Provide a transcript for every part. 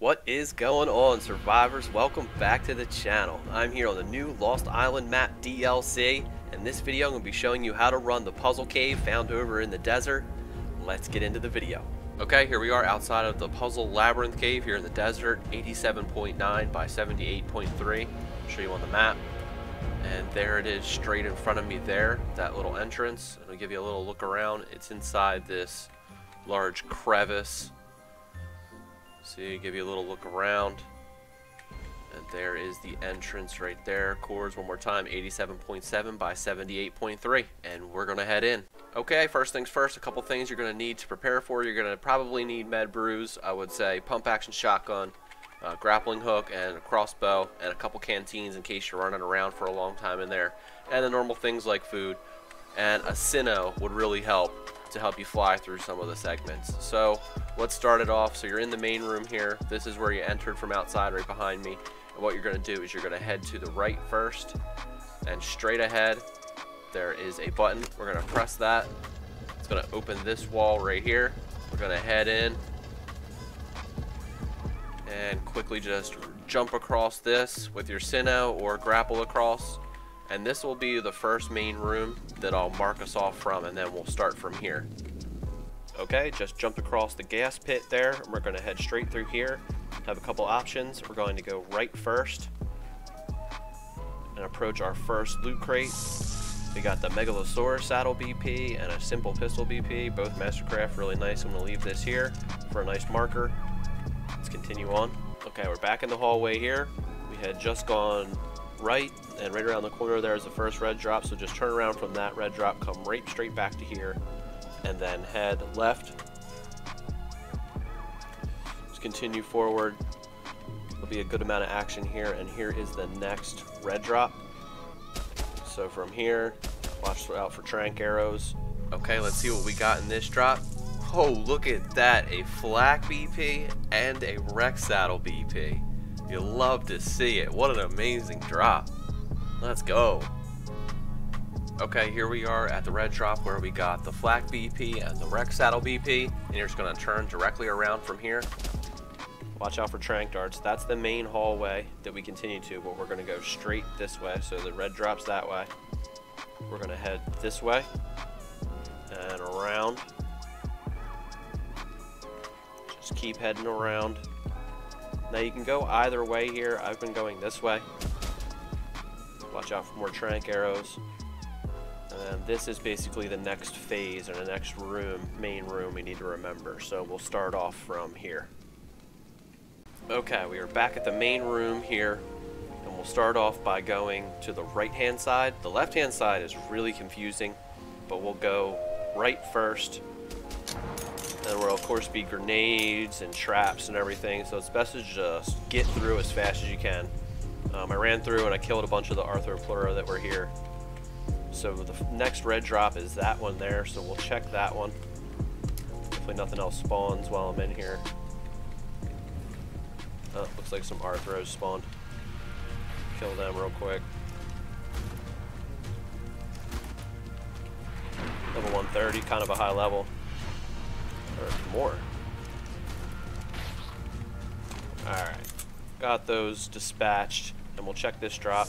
What is going on survivors? Welcome back to the channel. I'm here on the new Lost Island map DLC and this video I'm going to be showing you how to run the puzzle cave found over in the desert. Let's get into the video. Okay, here we are outside of the puzzle labyrinth cave here in the desert, 87.9 by 78.3. I'll show you on the map. And there it is straight in front of me there, that little entrance. I'll give you a little look around. It's inside this large crevice See, give you a little look around. And there is the entrance right there. Cores one more time, 87.7 by 78.3. And we're going to head in. Okay, first things first, a couple things you're going to need to prepare for. You're going to probably need med brews. I would say pump action shotgun, uh, grappling hook, and a crossbow, and a couple canteens in case you're running around for a long time in there. And the normal things like food. And a Sino would really help to help you fly through some of the segments. So let's start it off. So you're in the main room here. This is where you entered from outside right behind me. And what you're going to do is you're going to head to the right first and straight ahead there is a button. We're going to press that. It's going to open this wall right here. We're going to head in and quickly just jump across this with your Sino or grapple across and this will be the first main room that I'll mark us off from and then we'll start from here. Okay, just jumped across the gas pit there we're going to head straight through here. Have a couple options. We're going to go right first and approach our first loot crate. We got the Megalosaurus saddle BP and a simple pistol BP, both Mastercraft, really nice. I'm to leave this here for a nice marker. Let's continue on. Okay, we're back in the hallway here. We had just gone right, and right around the corner there is the first red drop, so just turn around from that red drop, come right straight back to here, and then head left. Just continue forward. There'll be a good amount of action here, and here is the next red drop. So from here, watch out for trank arrows. Okay, let's see what we got in this drop. Oh, look at that, a flak BP and a Rex saddle BP. You love to see it. What an amazing drop. Let's go. Okay, here we are at the red drop where we got the flak BP and the wreck saddle BP. And you're just going to turn directly around from here. Watch out for trank darts. That's the main hallway that we continue to, but we're going to go straight this way. So the red drop's that way. We're going to head this way and around. Just keep heading around. Now you can go either way here. I've been going this way. Watch out for more trank arrows. And this is basically the next phase or the next room, main room we need to remember. So we'll start off from here. Okay, we are back at the main room here. And we'll start off by going to the right hand side. The left hand side is really confusing, but we'll go right first there will of course be grenades and traps and everything, so it's best to just get through as fast as you can. Um, I ran through and I killed a bunch of the Arthropleura that were here. So the next red drop is that one there, so we'll check that one. Hopefully nothing else spawns while I'm in here. Oh, looks like some Arthros spawned. Kill them real quick. Level 130, kind of a high level. Or more. Alright. Got those dispatched. And we'll check this drop.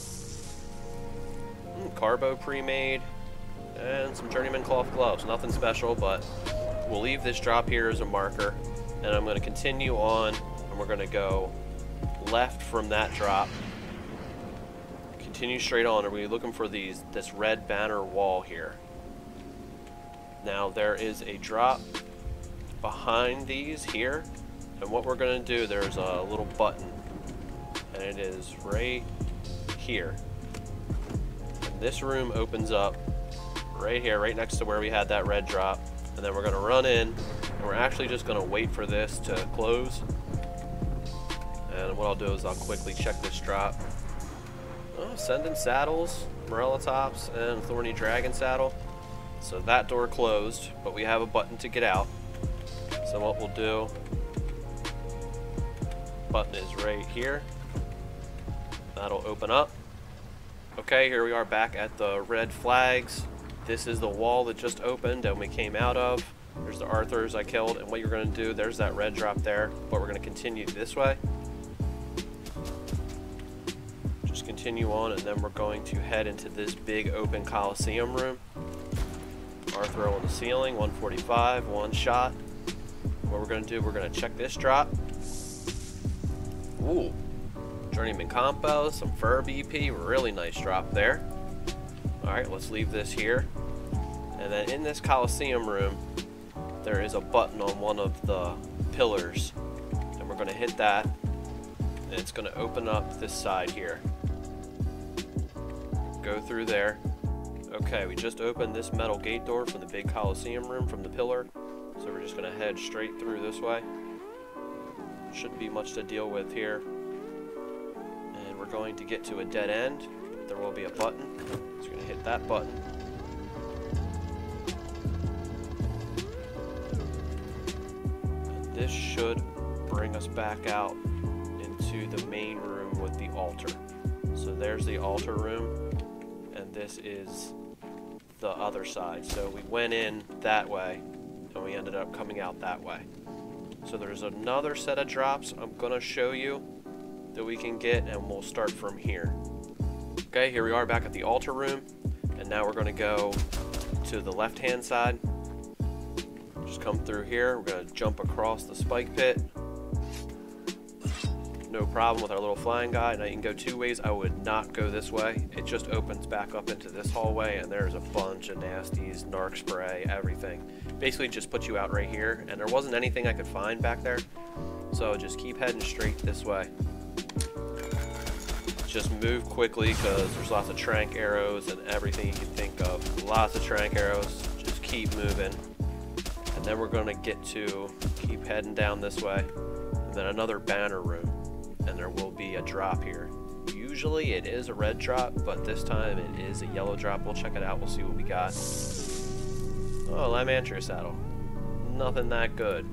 Mm, carbo pre-made. And some journeyman cloth gloves. Nothing special, but we'll leave this drop here as a marker. And I'm going to continue on. And we're going to go left from that drop. Continue straight on. Are we looking for these this red banner wall here? Now there is a drop behind these here. And what we're going to do, there's a little button. And it is right here. And this room opens up right here, right next to where we had that red drop. And then we're going to run in. And we're actually just going to wait for this to close. And what I'll do is I'll quickly check this drop. Oh, Sending Saddles, Morellatops, and Thorny Dragon Saddle. So that door closed, but we have a button to get out. So what we'll do, button is right here. That'll open up. Okay, here we are back at the red flags. This is the wall that just opened and we came out of. There's the Arthros I killed, and what you're going to do, there's that red drop there, but we're going to continue this way. Just continue on, and then we're going to head into this big open Coliseum room. Arthro on the ceiling, 145, one shot. What we're to do, we're to check this drop. Ooh, Journeyman Compo, some Fur BP, really nice drop there. Alright, let's leave this here. And then in this Coliseum room, there is a button on one of the pillars. And we're to hit that. And it's to open up this side here. Go through there. Okay, we just opened this metal gate door from the big Coliseum room from the pillar. So we're just going to head straight through this way. Shouldn't be much to deal with here. And we're going to get to a dead end. There will be a button. We're going to hit that button. this should bring us back out into the main room with the altar. So there's the altar room, and this is the other side. So we went in that way, and we ended up coming out that way. So there's another set of drops I'm going to show you that we can get, and we'll start from here. Okay, here we are back at the altar room, and now we're going to go to the left-hand side just come through here. We're going to jump across the spike pit. No problem with our little flying guy. Now you can go two ways. I would not go this way. It just opens back up into this hallway and there's a bunch of nasties, narc spray, everything. Basically just put you out right here and there wasn't anything I could find back there. So just keep heading straight this way. Just move quickly because there's lots of trank arrows and everything you can think of. Lots of trank arrows. Just keep moving. And then we're going to get to keep heading down this way. And then another banner room. And there will be a drop here. Usually it is a red drop, but this time it is a yellow drop. We'll check it out. We'll see what we got. Oh, Lymantria saddle. Nothing that good,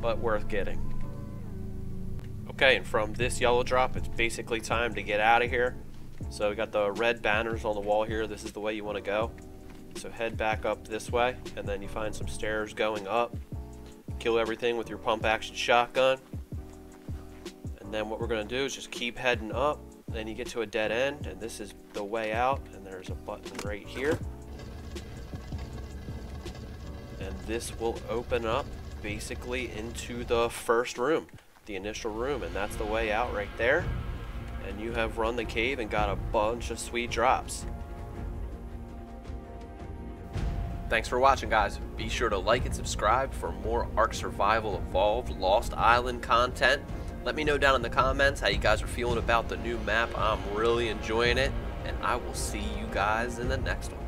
but worth getting. Okay, and from this yellow drop, it's basically time to get out of here. So we got the red banners on the wall here. This is the way you want to go. So head back up this way, and then you find some stairs going up. Kill everything with your pump action shotgun. And then what we're to do is just keep heading up. Then you get to a dead end, and this is the way out, and there's a button right here. And this will open up basically into the first room, the initial room, and that's the way out right there. And you have run the cave and got a bunch of sweet drops. Thanks for watching, guys. Be sure to like and subscribe for more Ark Survival Evolved Lost Island content. Let me know down in the comments how you guys are feeling about the new map. I'm really enjoying it, and I will see you guys in the next one.